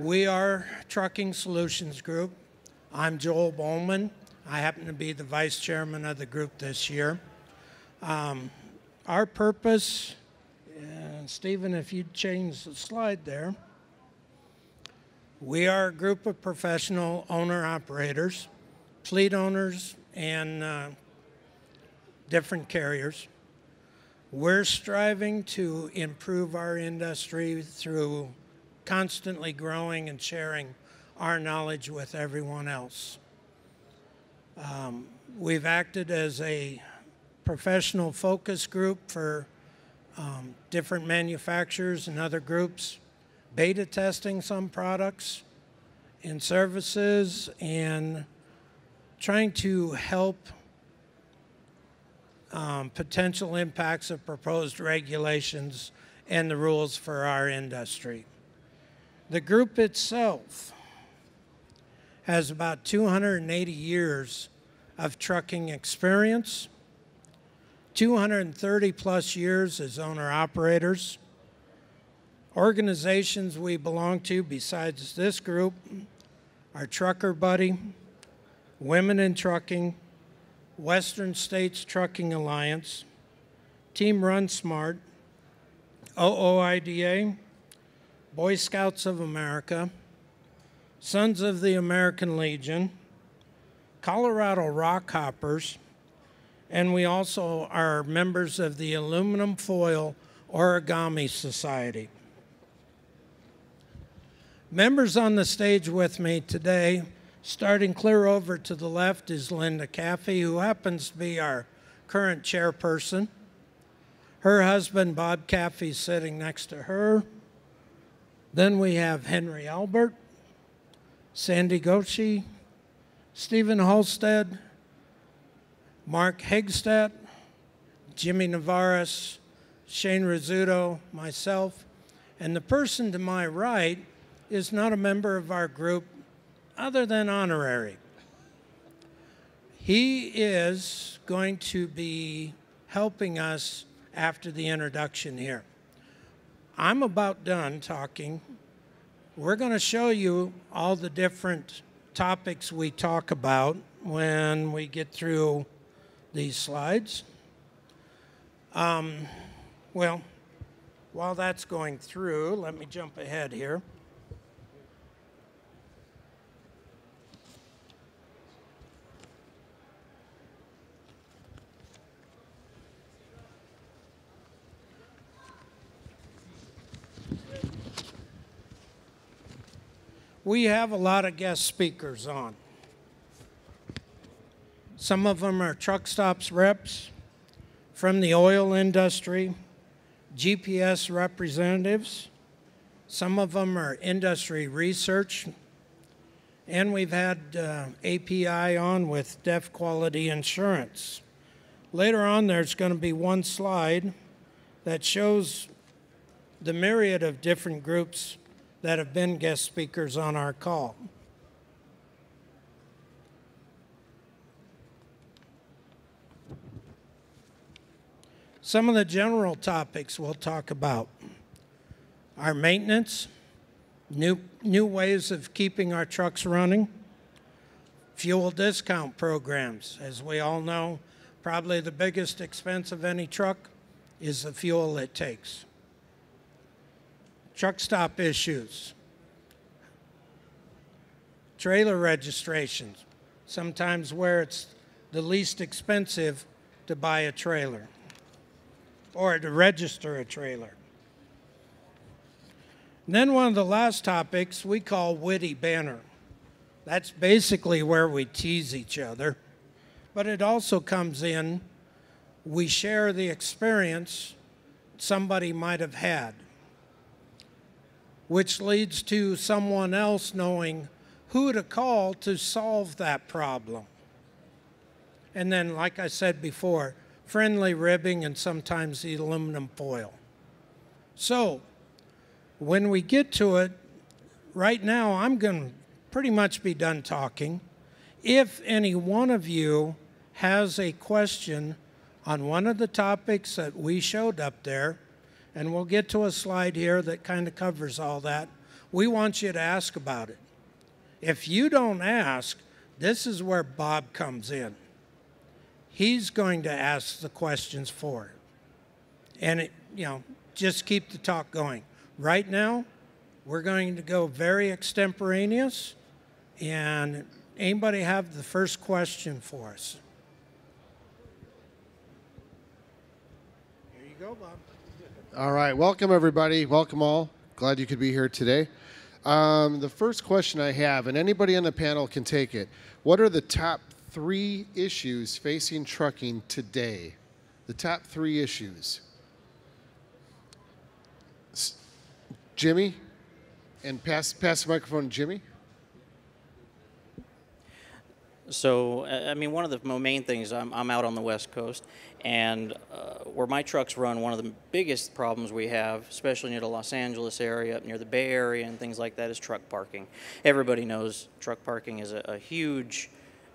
We are Trucking Solutions Group. I'm Joel Boelman. I happen to be the vice chairman of the group this year. Um, our purpose, and Stephen, if you'd change the slide there, we are a group of professional owner operators, fleet owners, and uh, different carriers. We're striving to improve our industry through constantly growing and sharing our knowledge with everyone else. Um, we've acted as a professional focus group for um, different manufacturers and other groups, beta testing some products and services, and trying to help um, potential impacts of proposed regulations and the rules for our industry. The group itself has about 280 years of trucking experience, 230 plus years as owner operators. Organizations we belong to besides this group are Trucker Buddy, Women in Trucking, Western States Trucking Alliance, Team Run Smart, OOIDA, Boy Scouts of America, Sons of the American Legion, Colorado Rockhoppers, and we also are members of the Aluminum Foil Origami Society. Members on the stage with me today, starting clear over to the left, is Linda Caffee, who happens to be our current chairperson. Her husband, Bob Caffee, is sitting next to her. Then we have Henry Albert, Sandy Goche, Stephen Halsted, Mark Heggestad, Jimmy Nevarez, Shane Rizzuto, myself, and the person to my right is not a member of our group other than honorary. He is going to be helping us after the introduction here. I'm about done talking. We're going to show you all the different topics we talk about when we get through these slides. Um, well, while that's going through, let me jump ahead here. We have a lot of guest speakers on. Some of them are truck stops reps from the oil industry, GPS representatives. Some of them are industry research. And we've had uh, API on with DEF Quality Insurance. Later on, there's going to be one slide that shows the myriad of different groups that have been guest speakers on our call. Some of the general topics we'll talk about our maintenance, new, new ways of keeping our trucks running, fuel discount programs. As we all know, probably the biggest expense of any truck is the fuel it takes truck stop issues, trailer registrations, sometimes where it's the least expensive to buy a trailer or to register a trailer. And then one of the last topics we call witty banter. That's basically where we tease each other, but it also comes in we share the experience somebody might have had which leads to someone else knowing who to call to solve that problem. And then, like I said before, friendly ribbing and sometimes the aluminum foil. So, when we get to it, right now I'm going to pretty much be done talking. If any one of you has a question on one of the topics that we showed up there, and we'll get to a slide here that kind of covers all that. we want you to ask about it. If you don't ask, this is where Bob comes in. He's going to ask the questions for it. And, it, you know, just keep the talk going. Right now, we're going to go very extemporaneous. And anybody have the first question for us? Here you go, Bob. All right, welcome everybody. Welcome all. Glad you could be here today. Um, the first question I have, and anybody on the panel can take it. What are the top three issues facing trucking today? The top three issues. S- Jimmy, and pass pass the microphone to Jimmy. So, I mean, one of the main things, I'm, I'm out on the West Coast, and uh, where my trucks run, one of the biggest problems we have, especially near the Los Angeles area, up near the Bay Area, and things like that, is truck parking. Everybody knows truck parking is a, a huge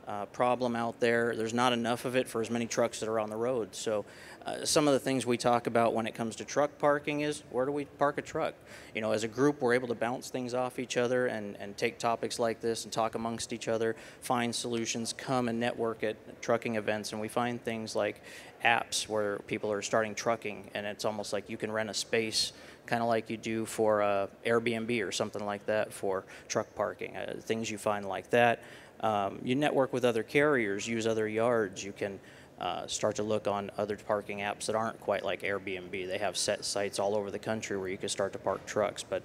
uh, problem out there. There's not enough of it for as many trucks that are on the road. So, uh, some of the things we talk about when it comes to truck parking is where do we park a truck? You know, as a group, we're able to bounce things off each other and, and take topics like this and talk amongst each other, find solutions, come and network at trucking events. And we find things like apps where people are starting trucking, and it's almost like you can rent a space kind of like you do for uh, Airbnb or something like that for truck parking. Uh, things you find like that. Um, you network with other carriers, use other yards. You can uh, start to look on other parking apps that aren't quite like Airbnb. They have set sites all over the country where you can start to park trucks. But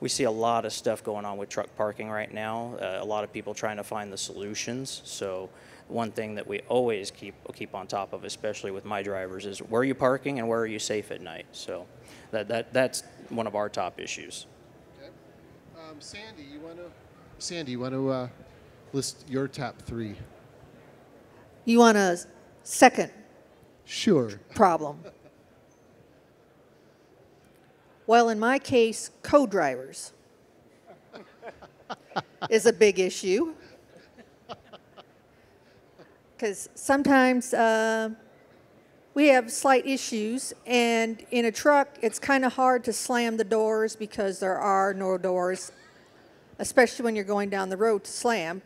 we see a lot of stuff going on with truck parking right now. Uh, a lot of people trying to find the solutions. So one thing that we always keep keep on top of, especially with my drivers, is where are you parking and where are you safe at night. So that, that that's one of our top issues. Okay. Um, Sandy, you want to? Sandy, you want to uh, list your top three? You want a second Sure. problem? Well, in my case, co-drivers is a big issue. Because sometimes uh, we have slight issues, and in a truck, it's kind of hard to slam the doors because there are no doors, especially when you're going down the road to slam.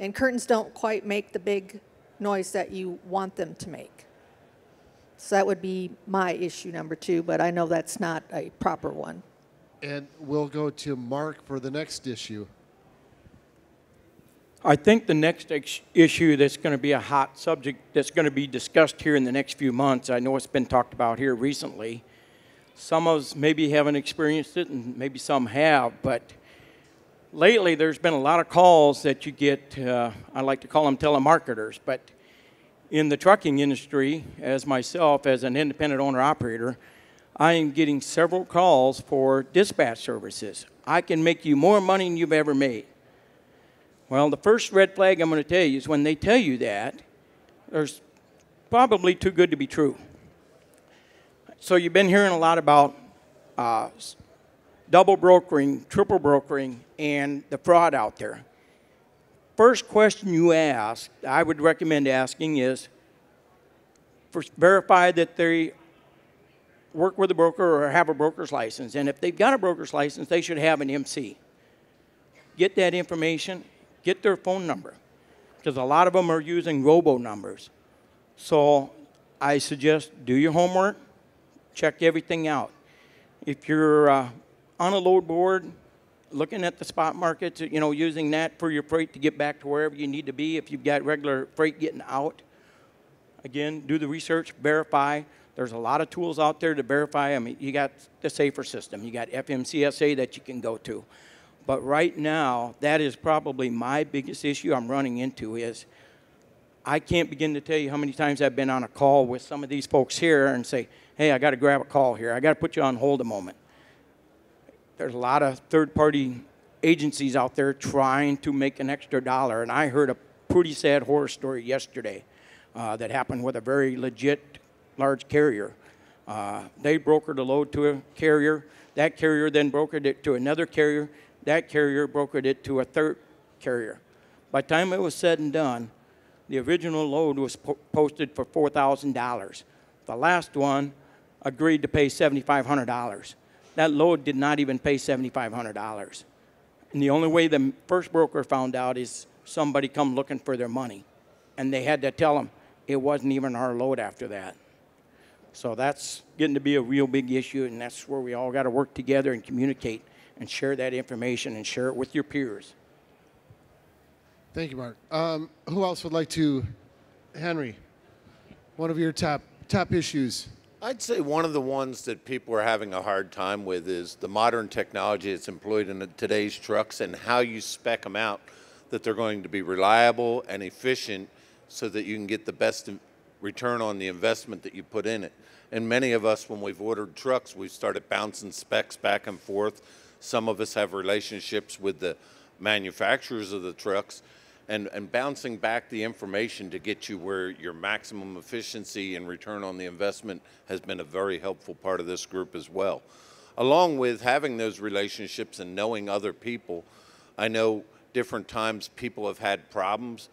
And curtains don't quite make the big noise that you want them to make. So that would be my issue number two, but I know that's not a proper one. And we'll go to Mark for the next issue. I think the next ex- issue that's going to be a hot subject that's going to be discussed here in the next few months, I know it's been talked about here recently. Some of us maybe haven't experienced it, and maybe some have, but lately there's been a lot of calls that you get, uh, I like to call them telemarketers, but in the trucking industry, as myself, as an independent owner operator, I am getting several calls for dispatch services. I can make you more money than you've ever made. Well, the first red flag I'm going to tell you is when they tell you that, there's probably too good to be true. So you've been hearing a lot about uh, double brokering, triple brokering, and the fraud out there. First question you ask, I would recommend asking is first verify that they work with a broker or have a broker's license. And if they've got a broker's license, they should have an MC get that information, get their phone number, because a lot of them are using robo numbers. So I suggest do your homework, check everything out. If you're uh, on a load board, looking at the spot markets, you know, using that for your freight to get back to wherever you need to be, if you've got regular freight getting out, again, do the research, verify. There's a lot of tools out there to verify. I mean, you got the safer system, you got FMCSA that you can go to. But right now, that is probably my biggest issue I'm running into is I can't begin to tell you how many times I've been on a call with some of these folks here and say, hey, I got to grab a call here. I got to put you on hold a moment. There's a lot of third party agencies out there trying to make an extra dollar. And I heard a pretty sad horror story yesterday uh, that happened with a very legit large carrier. Uh, they brokered a load to a carrier. That carrier then brokered it to another carrier. That carrier brokered it to a third carrier. By the time it was said and done, the original load was po- posted for $4,000. The last one agreed to pay $7,500. That load did not even pay $7,500. And the only way the first broker found out is somebody come looking for their money. And they had to tell them it wasn't even our load after that. So that's getting to be a real big issue, and that's where we all got to work together and communicate and share that information and share it with your peers. Thank you, Mark. Um, who else would like to? Henry, one of your top top issues. I'd say one of the ones that people are having a hard time with is the modern technology that's employed in today's trucks and how you spec them out that they're going to be reliable and efficient so that you can get the best return on the investment that you put in it. And many of us, when we've ordered trucks, we've started bouncing specs back and forth. Some of us have relationships with the manufacturers of the trucks and, and bouncing back the information to get you where your maximum efficiency and return on the investment has been a very helpful part of this group as well. Along with having those relationships and knowing other people, I know different times people have had problems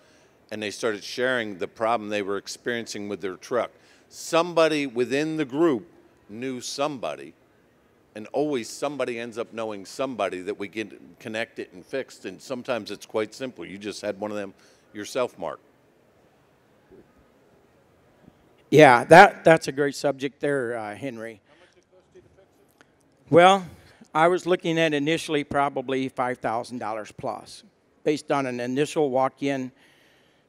and they started sharing the problem they were experiencing with their truck. Somebody within the group knew somebody and always somebody ends up knowing somebody that we get connected and fixed. And sometimes it's quite simple. You just had one of them yourself, Mark. Yeah, that, that's a great subject there, uh, Henry. Well, I was looking at initially probably $5,000 plus based on an initial walk in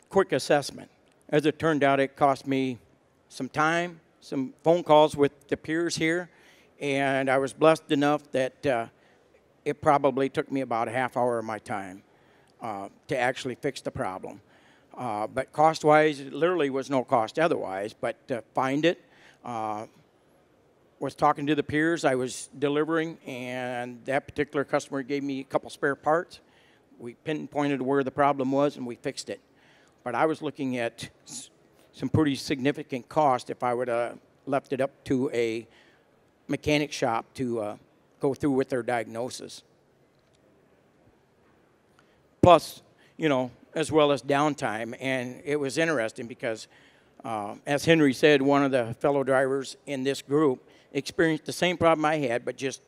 quick assessment. As it turned out, it cost me some time, some phone calls with the peers here, and I was blessed enough that uh, it probably took me about a half hour of my time uh, to actually fix the problem. Uh, but cost wise, it literally was no cost otherwise, but to find it, uh, was talking to the peers I was delivering, and that particular customer gave me a couple spare parts. We pinpointed where the problem was, and we fixed it. But I was looking at some pretty significant cost if I would have left it up to a mechanic shop to uh, go through with their diagnosis. Plus, you know, as well as downtime. And it was interesting because, uh, as Henry said, one of the fellow drivers in this group experienced the same problem I had, but just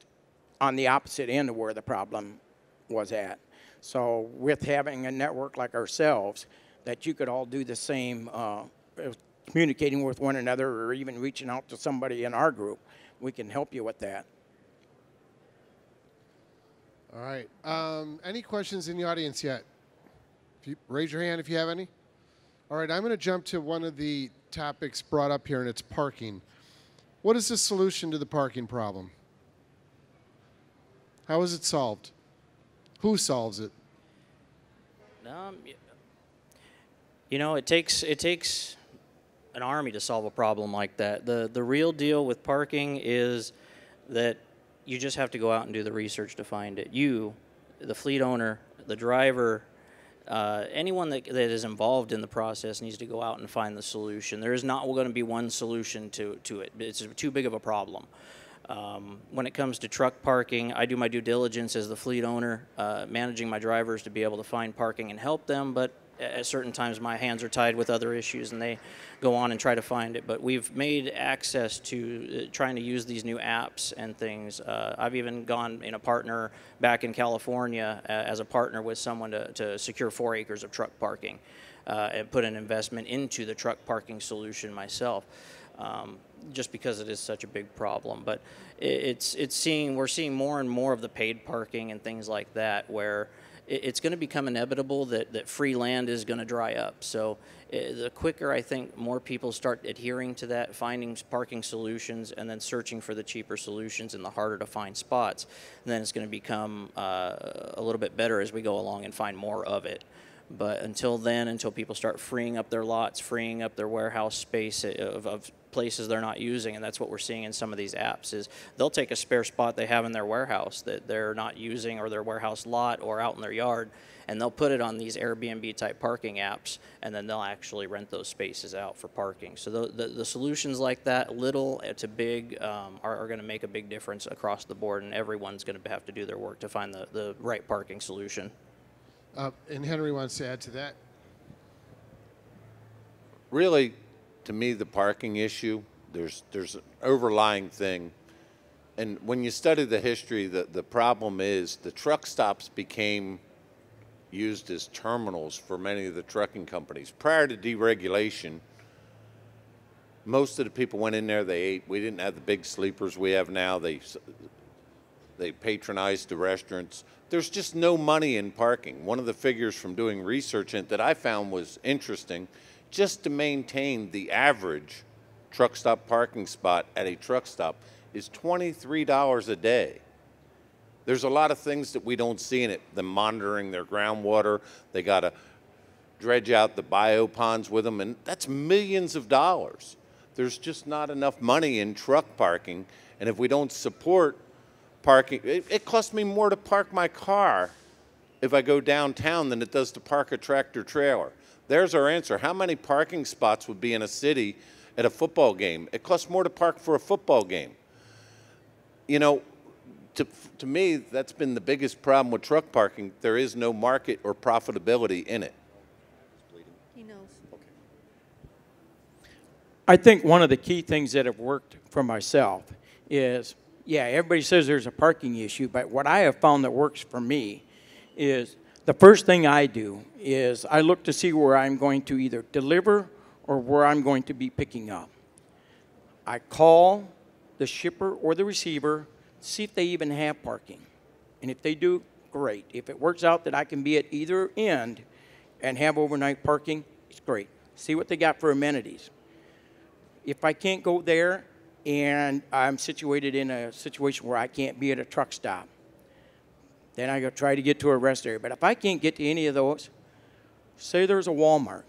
on the opposite end of where the problem was at. So, with having a network like ourselves, that you could all do the same, uh, communicating with one another, or even reaching out to somebody in our group, we can help you with that. All right. Um, any questions in the audience yet? If you, raise your hand if you have any. All right. I'm going to jump to one of the topics brought up here, and it's parking. What is the solution to the parking problem? How is it solved? Who solves it? Um, you know, it takes it takes an army to solve a problem like that. The the real deal with parking is that you just have to go out and do the research to find it. You, the fleet owner, the driver, uh, anyone that, that is involved in the process needs to go out and find the solution. There is not going to be one solution to, to it. It's too big of a problem. Um, when it comes to truck parking, I do my due diligence as the fleet owner, uh, managing my drivers to be able to find parking and help them. But at certain times, my hands are tied with other issues, and they go on and try to find it. But we've made access to uh, trying to use these new apps and things. Uh, I've even gone in a partner back in California uh, as a partner with someone to, to secure four acres of truck parking. Uh, and put an investment into the truck parking solution myself um, just because it is such a big problem. But it's it's seeing we're seeing more and more of the paid parking and things like that where it's going to become inevitable that, that free land is going to dry up. So uh, the quicker I think more people start adhering to that, finding parking solutions, and then searching for the cheaper solutions in the harder to find spots, then it's going to become uh, a little bit better as we go along and find more of it. But until then, until people start freeing up their lots, freeing up their warehouse space of, of places they're not using, and that's what we're seeing in some of these apps is they'll take a spare spot they have in their warehouse that they're not using or their warehouse lot or out in their yard, and they'll put it on these Airbnb type parking apps, and then they'll actually rent those spaces out for parking. So the, the, the solutions like that, little to big, um, are, are going to make a big difference across the board, and everyone's going to have to do their work to find the, the right parking solution. Uh, and Henry wants to add to that. Really, to me, the parking issue, there's, there's an overlying thing and when you study the history, the, the problem is the truck stops became used as terminals for many of the trucking companies. Prior to deregulation, most of the people went in there, they ate. We didn't have the big sleepers we have now. They, they patronized the restaurants. There's just no money in parking. One of the figures from doing research in that I found was interesting, just to maintain the average truck stop parking spot at a truck stop is $23 a day. There's a lot of things that we don't see in it. Them monitoring their groundwater, they got to dredge out the bioponds with them, and that's millions of dollars. There's just not enough money in truck parking, and if we don't support parking, it, it costs me more to park my car if I go downtown than it does to park a tractor trailer. There's our answer. How many parking spots would be in a city at a football game? It costs more to park for a football game. You know, to, to me, that's been the biggest problem with truck parking. There is no market or profitability in it. He knows. Okay. I think one of the key things that have worked for myself is, yeah, everybody says there's a parking issue, but what I have found that works for me is the first thing I do is I look to see where I'm going to either deliver or where I'm going to be picking up. I call the shipper or the receiver, see if they even have parking. And if they do, great. If it works out that I can be at either end and have overnight parking, it's great. See what they got for amenities. If I can't go there and I'm situated in a situation where I can't be at a truck stop, then I go try to get to a rest area. But if I can't get to any of those, say there's a Walmart.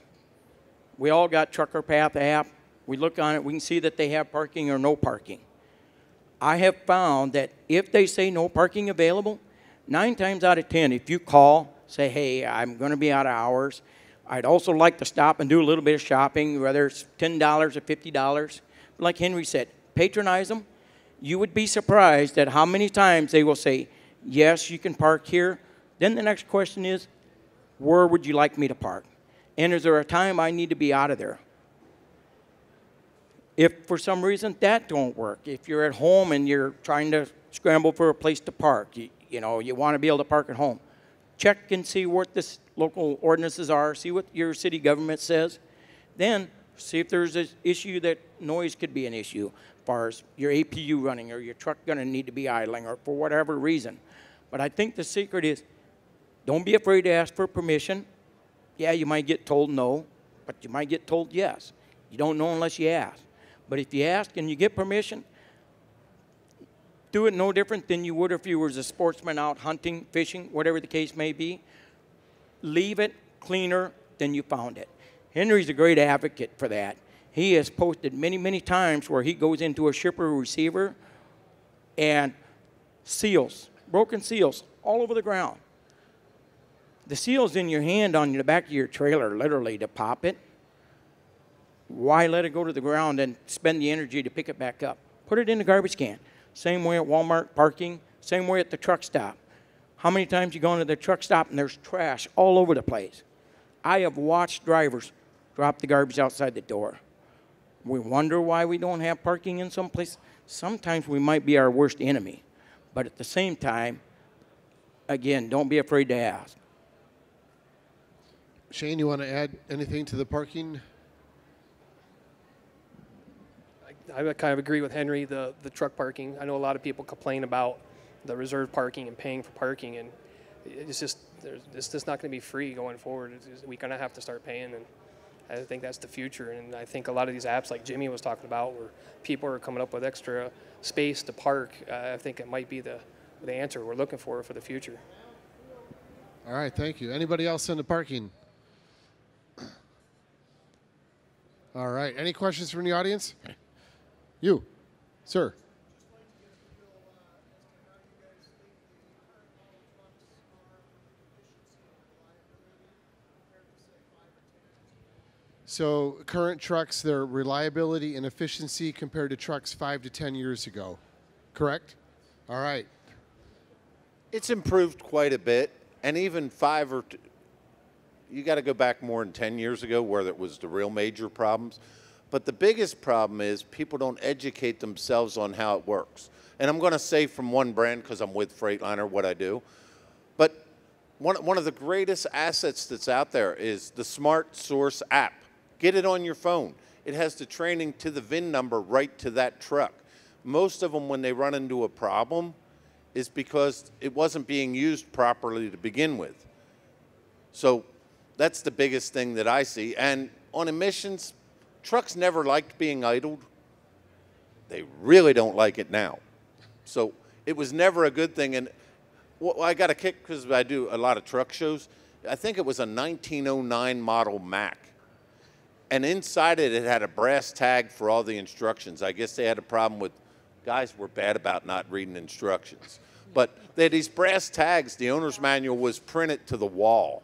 We all got Trucker Path app. We look on it, we can see that they have parking or no parking. I have found that if they say no parking available, nine times out of ten, if you call, say, hey, I'm going to be out of hours, I'd also like to stop and do a little bit of shopping, whether it's $10 or $50. Like Henry said, patronize them. You would be surprised at how many times they will say, yes, you can park here. Then the next question is, where would you like me to park? And is there a time I need to be out of there? If for some reason that don't work, if you're at home and you're trying to scramble for a place to park, you, you know, you want to be able to park at home, check and see what the local ordinances are, see what your city government says. Then see if there's an issue that noise could be an issue, as far as your APU running or your truck going to need to be idling or for whatever reason. But I think the secret is don't be afraid to ask for permission. Yeah, you might get told no, but you might get told yes. You don't know unless you ask. But if you ask and you get permission, do it no different than you would if you was a sportsman out hunting, fishing, whatever the case may be. Leave it cleaner than you found it. Henry's a great advocate for that. He has posted many, many times where he goes into a shipper receiver and seals, broken seals, all over the ground. The seal's in your hand on the back of your trailer, literally, to pop it why let it go to the ground and spend the energy to pick it back up? Put it in the garbage can. Same way at Walmart parking, same way at the truck stop. How many times you go into the truck stop and there's trash all over the place? I have watched drivers drop the garbage outside the door. We wonder why we don't have parking in some place. Sometimes we might be our worst enemy. But at the same time, again, don't be afraid to ask. Shane, you want to add anything to the parking? I would kind of agree with Henry. The the truck parking. I know a lot of people complain about the reserved parking and paying for parking, and it's just there's, it's just not going to be free going forward. We're going to have to start paying, and I think that's the future. And I think a lot of these apps, like Jimmy was talking about, where people are coming up with extra space to park, uh, I think it might be the the answer we're looking for for the future. All right, thank you. Anybody else in the parking? All right. Any questions from the audience? You, sir. So, current trucks, their reliability and efficiency compared to trucks five to 10 years ago, correct? All right. It's improved quite a bit, and even five or you got to go back more than 10 years ago where it was the real major problems. But the biggest problem is people don't educate themselves on how it works. And I'm going to say from one brand because I'm with Freightliner what I do. But one, one of the greatest assets that's out there is the Smart Source app. Get it on your phone. It has the training to the VIN number right to that truck. Most of them, when they run into a problem, is because it wasn't being used properly to begin with. So that's the biggest thing that I see. And on emissions, trucks never liked being idled. They really don't like it now. So it was never a good thing. And well, I got a kick because I do a lot of truck shows. I think it was a 1909 model Mack. And inside it, it had a brass tag for all the instructions. I guess they had a problem with guys were bad about not reading instructions. But they had these brass tags. The owner's manual was printed to the wall.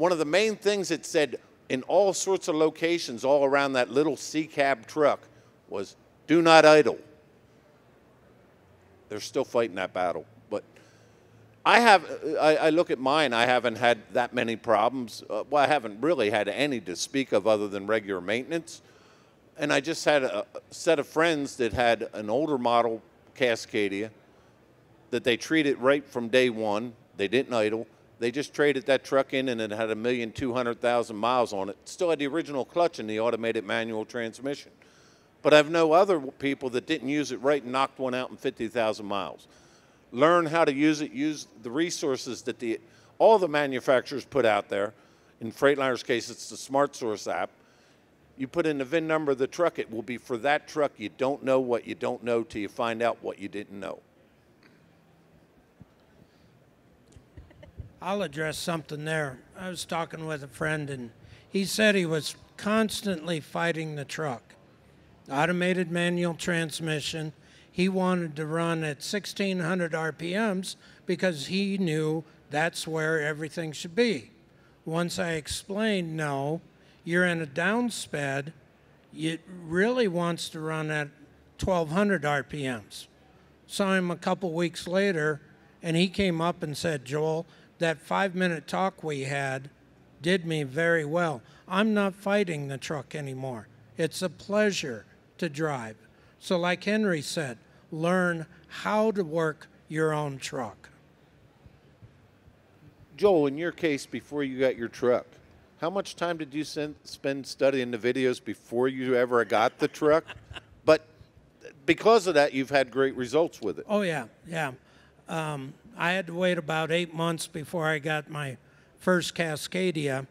One of the main things it said in all sorts of locations all around that little C cab truck was do not idle. They're still fighting that battle. But I have, I, I look at mine, I haven't had that many problems. Uh, well, I haven't really had any to speak of other than regular maintenance. And I just had a, a set of friends that had an older model Cascadia that they treated right from day one. They didn't idle. They just traded that truck in and it had a million two hundred thousand miles on it. Still had the original clutch and the automated manual transmission. But I've know other people that didn't use it right and knocked one out in 50,000 miles. Learn how to use it, use the resources that the, all the manufacturers put out there. In Freightliner's case, it's the Smart Source app. You put in the VIN number of the truck, it will be for that truck. You don't know what you don't know till you find out what you didn't know. I'll address something there. I was talking with a friend, and he said he was constantly fighting the truck. Automated manual transmission. He wanted to run at 1600 RPMs because he knew that's where everything should be. Once I explained, no, you're in a downsped, it really wants to run at 1200 RPMs. Saw him a couple weeks later, and he came up and said, Joel, that five minute talk we had did me very well. I'm not fighting the truck anymore. It's a pleasure to drive. So, like Henry said, learn how to work your own truck. Joel, in your case, before you got your truck, how much time did you spend studying the videos before you ever got the truck? but because of that, you've had great results with it. Oh, yeah, yeah. Um, I had to wait about eight months before I got my first Cascadia.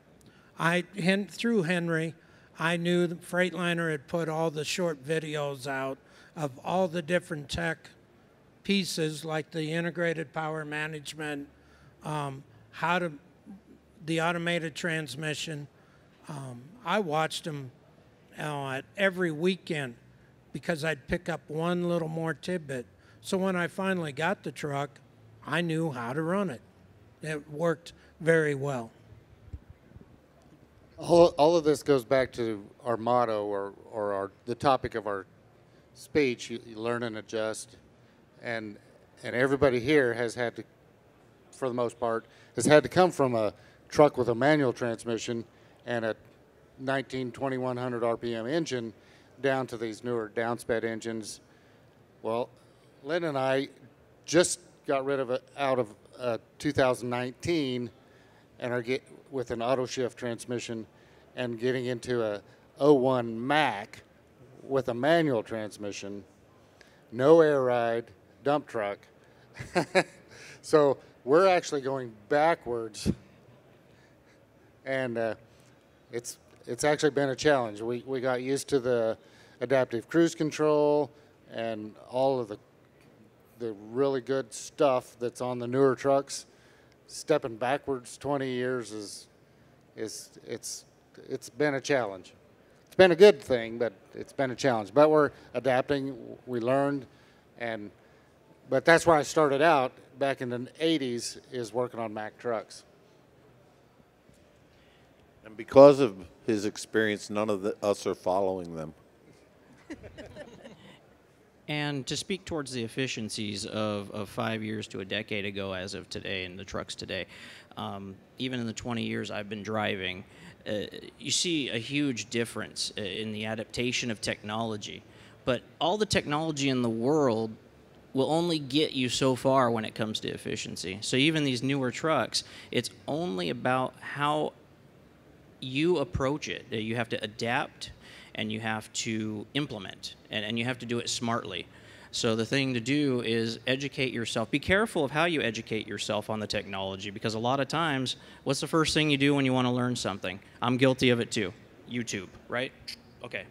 I, through Henry, I knew the Freightliner had put all the short videos out of all the different tech pieces, like the integrated power management, um, how to, the automated transmission. Um, I watched them you know, at every weekend because I'd pick up one little more tidbit. So when I finally got the truck, I knew how to run it. It worked very well. All, all of this goes back to our motto or, or our, the topic of our speech you, you learn and adjust. And, and everybody here has had to, for the most part, has had to come from a truck with a manual transmission and a 19, 2100 RPM engine down to these newer downsped engines. Well, Lynn and I just got rid of it out of uh, 2019 and are get with an auto shift transmission and getting into a 01 Mack with a manual transmission, no air ride, dump truck. so we're actually going backwards, and uh, it's it's actually been a challenge. We we got used to the adaptive cruise control and all of the the really good stuff that's on the newer trucks. Stepping backwards 20 years is is it's it's been a challenge. It's been a good thing, but it's been a challenge. But we're adapting. We learned, and but that's where I started out back in the 80s is working on Mack trucks. And because of his experience, none of the, us are following them. And to speak towards the efficiencies of, of five years to a decade ago, as of today, and the trucks today, um, even in the 20 years I've been driving, uh, you see a huge difference uh, in the adaptation of technology. But all the technology in the world will only get you so far when it comes to efficiency. So even these newer trucks, it's only about how you approach it. You have to adapt and you have to implement and, and you have to do it smartly. So the thing to do is educate yourself. Be careful of how you educate yourself on the technology because a lot of times, what's the first thing you do when you want to learn something? I'm guilty of it too. YouTube, right? Okay.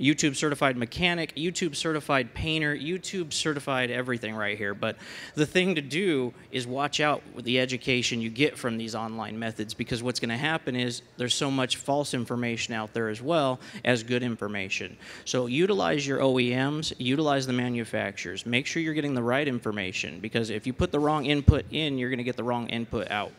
YouTube certified mechanic, YouTube certified painter, YouTube certified everything right here. But the thing to do is watch out with the education you get from these online methods because what's going to happen is there's so much false information out there as well as good information. So utilize your OEMs, utilize the manufacturers. Make sure you're getting the right information because if you put the wrong input in, you're going to get the wrong input out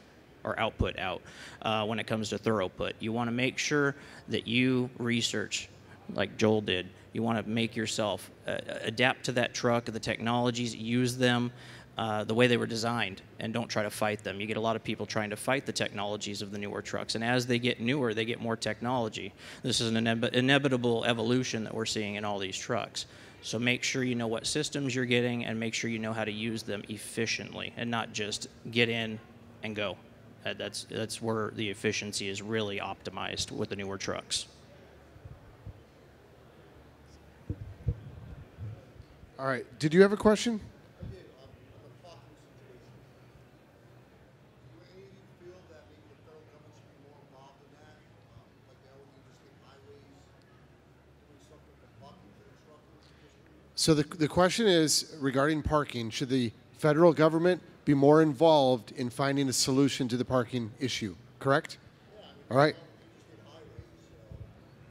or output out uh, when it comes to throughput. You want to make sure that you research like Joel did. You want to make yourself uh, adapt to that truck, the technologies, use them uh, the way they were designed, and don't try to fight them. You get a lot of people trying to fight the technologies of the newer trucks, and as they get newer, they get more technology. This is an inevitable evolution that we're seeing in all these trucks. So make sure you know what systems you're getting, and make sure you know how to use them efficiently, and not just get in and go. Uh, that's that's where the efficiency is really optimized with the newer trucks. All right. Did you have a question? So the, the question is regarding parking, should the federal government be more involved in finding a solution to the parking issue? Correct? All right.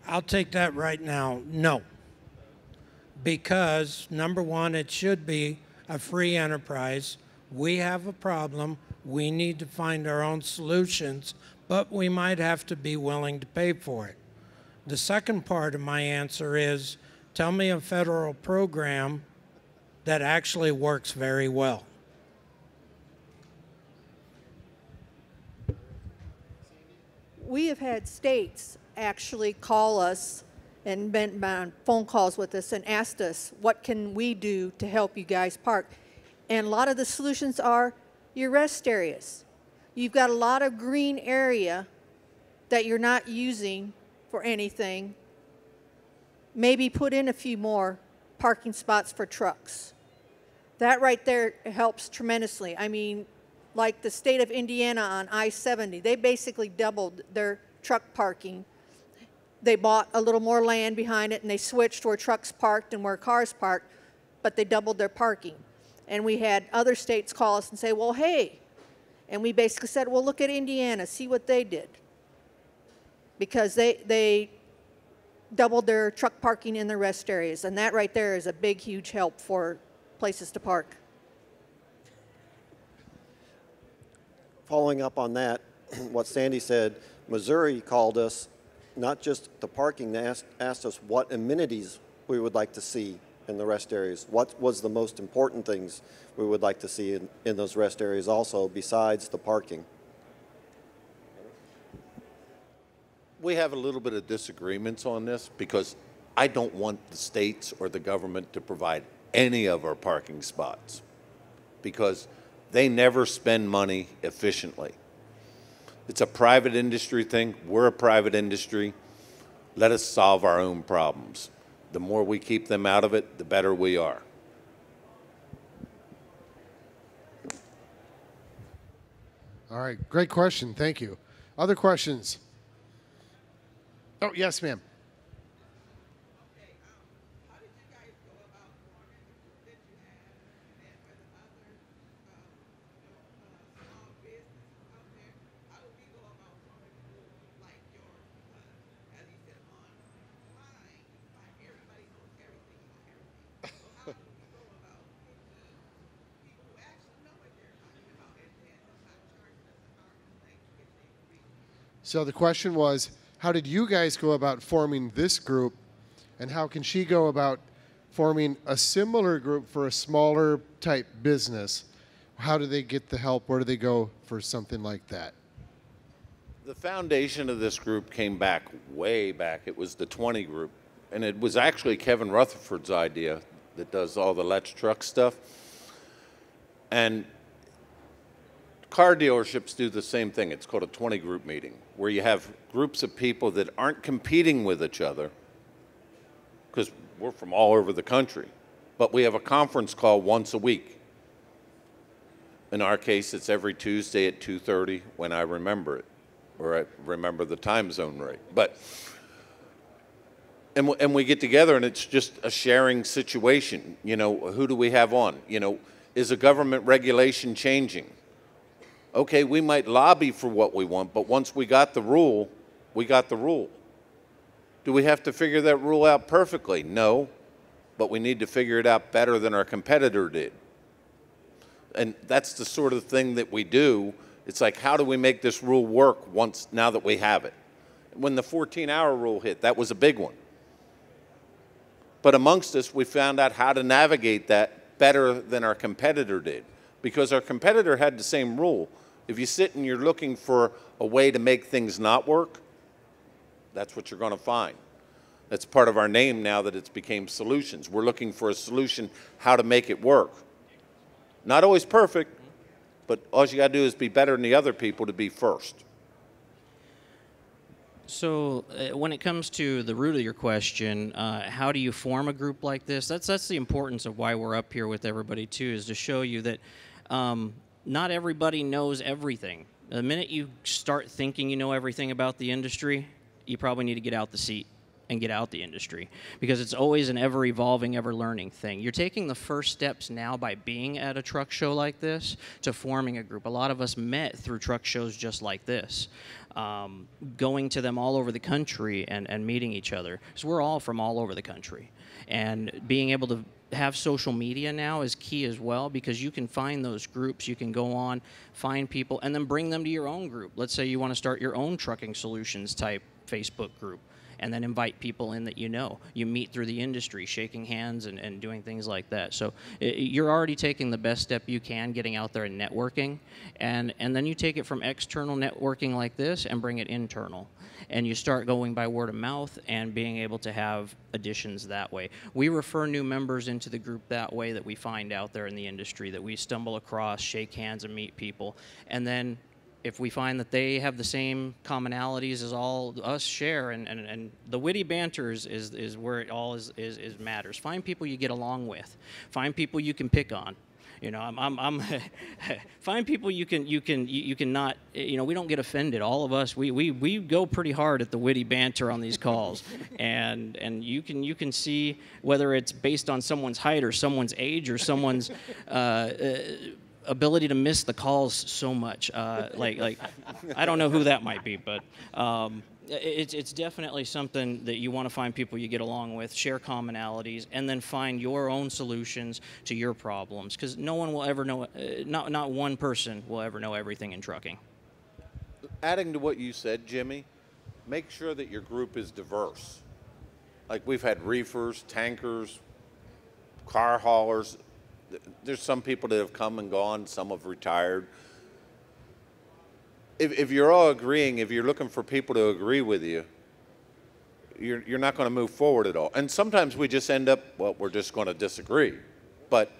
I'll take that right now. No. Because, number one, it should be a free enterprise. We have a problem. We need to find our own solutions, but we might have to be willing to pay for it. The second part of my answer is tell me a federal program that actually works very well. we have had states actually call us and been on phone calls with us and asked us, what can we do to help you guys park? And a lot of the solutions are your rest areas. You've got a lot of green area that you're not using for anything. Maybe put in a few more parking spots for trucks. That right there helps tremendously. I mean, like the state of Indiana on I 70, they basically doubled their truck parking. They bought a little more land behind it and they switched where trucks parked and where cars parked, but they doubled their parking. And we had other states call us and say, well, hey. And we basically said, well, look at Indiana, see what they did. Because they, they doubled their truck parking in the rest areas. And that right there is a big, huge help for places to park. following up on that, what Sandy said, Missouri called us, not just the parking, they asked, asked us what amenities we would like to see in the rest areas. What was the most important things we would like to see in, in those rest areas also besides the parking? We have a little bit of disagreements on this because I don't want the states or the government to provide any of our parking spots because they never spend money efficiently. It's a private industry thing. We're a private industry. Let us solve our own problems. The more we keep them out of it, the better we are. All right. Great question. Thank you. Other questions? Oh, yes, ma'am. So the question was, how did you guys go about forming this group, and how can she go about forming a similar group for a smaller type business? How do they get the help? Where do they go for something like that? The foundation of this group came back way back. It was the 20 group, and it was actually Kevin Rutherford's idea that does all the Let's Truck stuff. And car dealerships do the same thing. It's called a 20 group meeting, where you have groups of people that aren't competing with each other, because we're from all over the country, but we have a conference call once a week. In our case, it's every Tuesday at 2:30 when I remember it, or I remember the time zone right. But and, and we get together and it's just a sharing situation. You know, who do we have on? You know, is a government regulation changing? Okay, we might lobby for what we want, but once we got the rule, we got the rule. Do we have to figure that rule out perfectly? No, but we need to figure it out better than our competitor did. And that's the sort of thing that we do. It's like, how do we make this rule work once now that we have it? When the 14 hour rule hit, that was a big one. But amongst us, we found out how to navigate that better than our competitor did because our competitor had the same rule. If you sit and you're looking for a way to make things not work, that's what you're going to find. That's part of our name now that it's became solutions. We're looking for a solution how to make it work. Not always perfect, but all you got to do is be better than the other people to be first. So, uh, when it comes to the root of your question, uh, how do you form a group like this? That's that's the importance of why we're up here with everybody too, is to show you that um, not everybody knows everything. The minute you start thinking you know everything about the industry, you probably need to get out the seat and get out the industry because it's always an ever evolving, ever learning thing. You're taking the first steps now by being at a truck show like this to forming a group. A lot of us met through truck shows just like this, um, going to them all over the country and, and meeting each other. Because we're all from all over the country. And being able to have social media now is key as well because you can find those groups. You can go on, find people, and then bring them to your own group. Let's say you want to start your own trucking solutions type Facebook group and then invite people in that you know. You meet through the industry, shaking hands and, and doing things like that. So i you're already taking the best step you can, getting out there and networking, and, and then you take it from external networking like this and bring it internal. And you start going by word of mouth and being able to have additions that way. We refer new members into the group that way that we find out there in the industry that we stumble across, shake hands, and meet people. And then if we find that they have the same commonalities as all us share and, and, and the witty banter is, is, is where it all is, is, is matters. Find people you get along with. Find people you can pick on. You know i'm, I'm, I'm find people you can you can you, you can not you know we don't get offended. All of us we, we we go pretty hard at the witty banter on these calls. And and you can you can see whether it's based on someone's height or someone's age or someone's uh, uh, ability to miss the calls so much. Uh, like, like, I don't know who that might be, but um, it's, it's definitely something that you want to find people you get along with, share commonalities, and then find your own solutions to your problems. Because no one will ever know, uh, not, not one person will ever know everything in trucking. Adding to what you said, Jimmy, make sure that your group is diverse. Like we've had reefers, tankers, car haulers, there's some people that have come and gone, some have retired. If, if you're all agreeing, if you're looking for people to agree with you, you're, you're not going to move forward at all. And sometimes we just end up, well, we're just going to disagree. But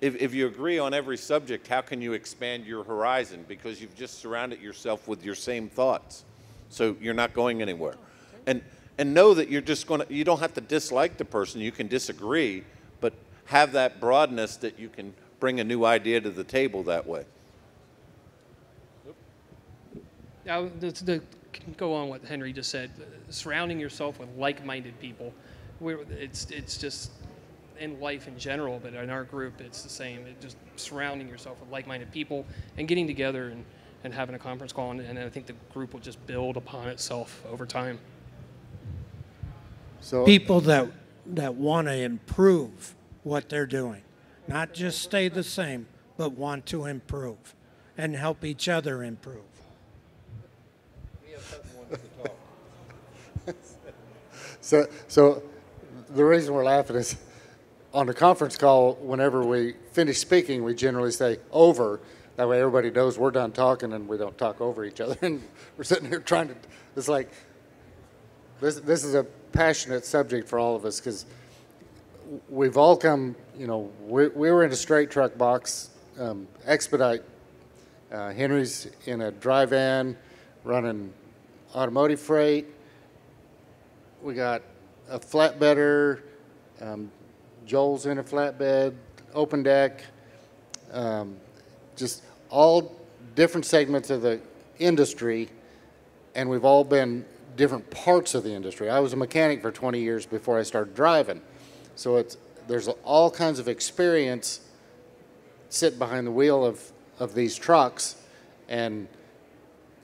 if, if you agree on every subject, how can you expand your horizon? Because you've just surrounded yourself with your same thoughts. So you're not going anywhere. And, and know that you're just going to, you don't have to dislike the person, you can disagree, have that broadness that you can bring a new idea to the table that way. Now, to, to go on what Henry just said, surrounding yourself with like-minded people, we're, it's it's just in life in general, but in our group, it's the same. It just surrounding yourself with like-minded people and getting together and, and having a conference call, and, and I think the group will just build upon itself over time. So People that, that want to improve what they're doing, not just stay the same, but want to improve and help each other improve. So, so the reason we're laughing is on the conference call, whenever we finish speaking, we generally say over. That way everybody knows we're done talking and we don't talk over each other. And we're sitting here trying to, it's like, this, this is a passionate subject for all of us because we've all come, you know, we, we were in a straight truck box, um, expedite. Uh, Henry's in a dry van running automotive freight. We got a flatbedder. Um, Joel's in a flatbed, open deck. Um, just all different segments of the industry, and we've all been different parts of the industry. I was a mechanic for 20 years before I started driving, so it's there's all kinds of experience sit behind the wheel of, of these trucks, and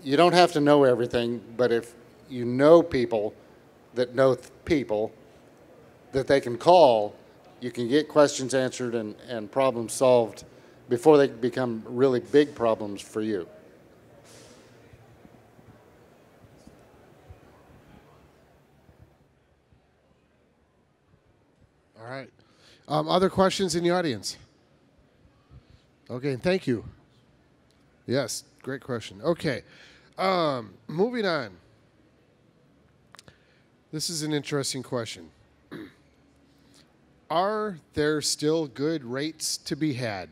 you don't have to know everything, but if you know people that know th- people that they can call, you can get questions answered and, and problems solved before they become really big problems for you. All right. Um, other questions in the audience? Okay, thank you. Yes, great question. Okay, um, moving on. This is an interesting question. Are there still good rates to be had?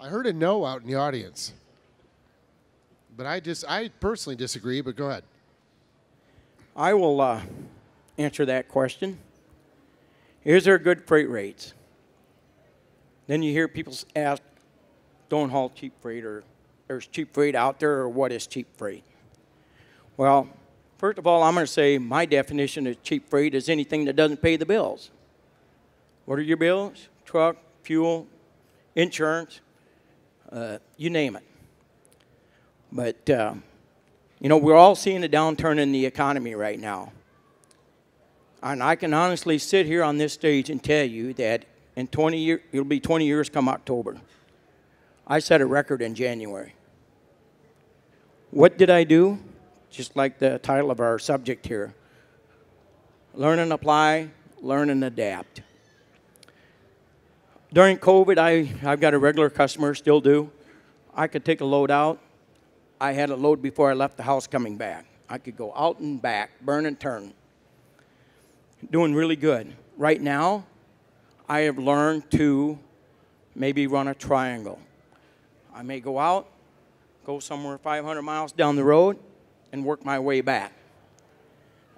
I heard a no out in the audience. But I just I personally disagree, but go ahead. I will uh, answer that question. Is there good freight rates? Then you hear people ask, don't haul cheap freight, or there's cheap freight out there, or what is cheap freight? Well, first of all, I'm going to say my definition of cheap freight is anything that doesn't pay the bills. What are your bills? Truck, fuel, insurance, uh, you name it. But, uh, you know, we're all seeing a downturn in the economy right now. And I can honestly sit here on this stage and tell you that in 20 years, it'll be 20 years come October. I set a record in January. What did I do? Just like the title of our subject here learn and apply, learn and adapt. During COVID, I, I've got a regular customer, still do. I could take a load out. I had a load before I left the house coming back. I could go out and back, burn and turn. Doing really good. Right now, I have learned to maybe run a triangle. I may go out, go somewhere 500 miles down the road, and work my way back.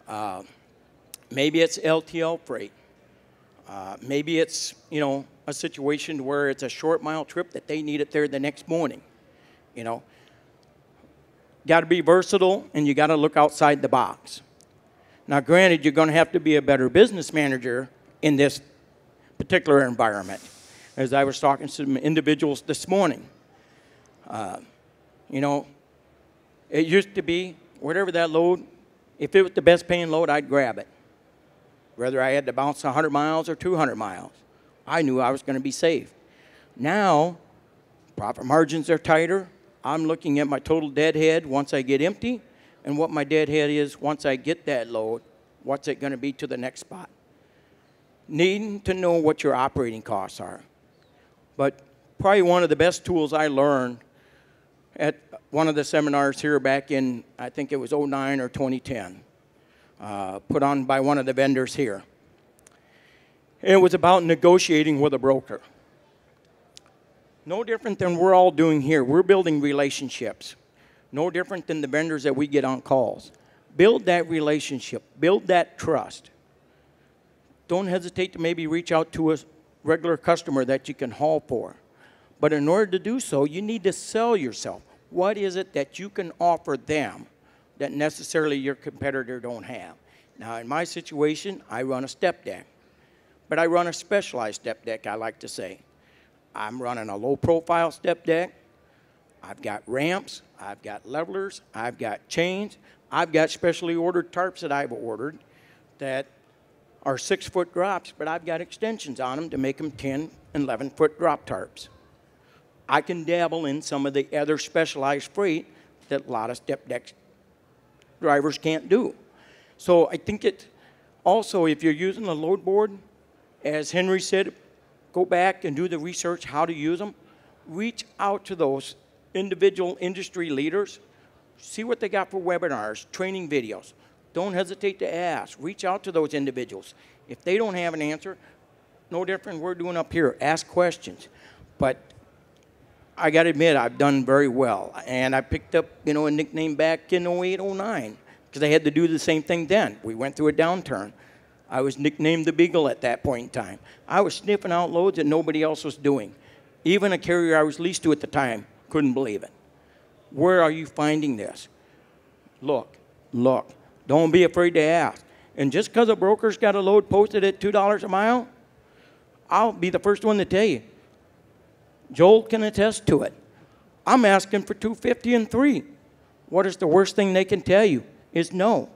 Uh, maybe it's LTL freight. Uh, maybe it's you know a situation where it's a short mile trip that they need it there the next morning. You know, got to be versatile and you got to look outside the box. Now, granted, you're going to have to be a better business manager in this particular environment. As I was talking to some individuals this morning, uh, you know, it used to be whatever that load, if it was the best paying load, I'd grab it. Whether I had to bounce 100 miles or 200 miles, I knew I was going to be safe. Now, profit margins are tighter. I'm looking at my total deadhead once I get empty and what my deadhead is once I get that load, what's it going to be to the next spot. Needing to know what your operating costs are. But probably one of the best tools I learned at one of the seminars here back in, I think it was 09 or 2010, uh, put on by one of the vendors here. It was about negotiating with a broker. No different than we're all doing here. We're building relationships. No different than the vendors that we get on calls. Build that relationship, build that trust. Don't hesitate to maybe reach out to a regular customer that you can haul for. But in order to do so, you need to sell yourself. What is it that you can offer them that necessarily your competitor don't have? Now, in my situation, I run a step deck, but I run a specialized step deck, I like to say. I'm running a low profile step deck. I've got ramps, I've got levelers, I've got chains, I've got specially ordered tarps that I've ordered that are six foot drops, but I've got extensions on them to make them 10 and 11 foot drop tarps. I can dabble in some of the other specialized freight that a lot of step deck drivers can't do. So I think it also, if you're using a load board, as Henry said, go back and do the research how to use them. Reach out to those individual industry leaders, see what they got for webinars, training videos. don't hesitate to ask. Reach out to those individuals. If they don't have an answer, no different we're doing up here. Ask questions. But I got to admit, I've done very well. And I picked up, you know, a nickname back in 08, 09, because I had to do the same thing then. We went through a downturn. I was nicknamed the Beagle at that point in time. I was sniffing out loads that nobody else was doing. Even a carrier I was leased to at the time couldn't believe it. Where are you finding this? Look, look. Don't be afraid to ask. And just because a broker's got a load posted at $2 a mile, I'll be the first one to tell you. Joel can attest to it. I'm asking for 250 and 3. What is the worst thing they can tell you? Is no.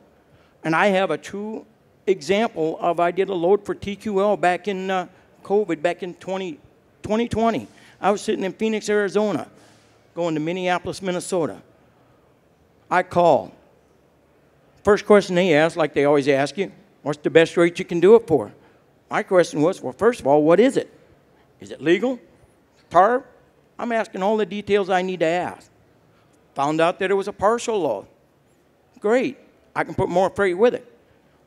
And I have a true example of I did a load for TQL back in uh, COVID, back in 20, 2020. I was sitting in Phoenix, Arizona, going to Minneapolis, Minnesota. I called. First question they asked, like they always ask you, what's the best rate you can do it for? My question was, well, first of all, what is it? Is it legal? TARP? I'm asking all the details I need to ask. Found out that it was a partial load. Great. I can put more freight with it.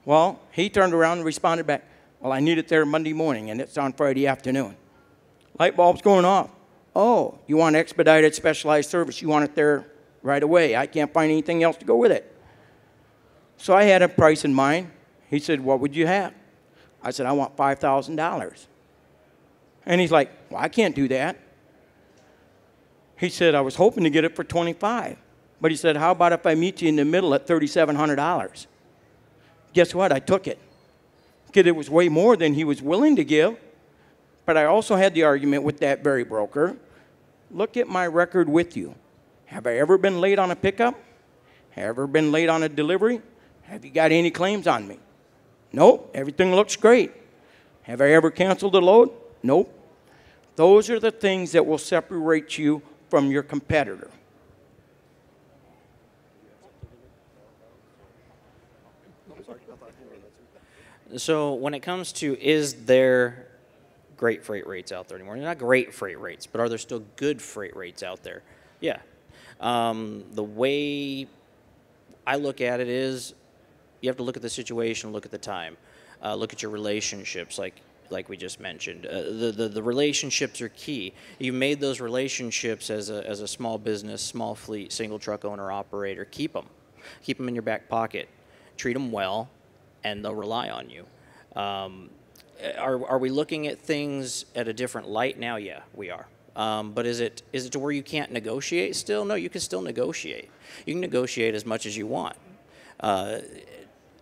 Well, he turned around and responded back, Well, I need it there Monday morning, and it's on Friday afternoon. Light bulb's going off. Oh, you want expedited specialized service. You want it there right away. I can't find anything else to go with it. So I had a price in mind. He said, What would you have? I said, I want $5,000. And he's like, Well, I can't do that. He said, I was hoping to get it for 25. But he said, How about if I meet you in the middle at $3,700? Guess what? I took it. Because it was way more than he was willing to give. But I also had the argument with that very broker look at my record with you. Have I ever been late on a pickup? Have I ever been late on a delivery? Have you got any claims on me? Nope, everything looks great. Have I ever canceled a load? Nope. Those are the things that will separate you from your competitor. So when it comes to is there great freight rates out there anymore? They're not great freight rates, but are there still good freight rates out there? Yeah. Um, the way I look at it is you have to look at the situation, look at the time, uh, look at your relationships, like like we just mentioned. Uh, the, the the relationships are key. You made those relationships as a as a small business, small fleet, single truck owner operator. Keep them, keep them in your back pocket. Treat them well, and they'll rely on you. Um, are, are we looking at things at a different light now? Yeah, we are. Um, but is it is it to where you can't negotiate still? No, you can still negotiate. You can negotiate as much as you want. Uh,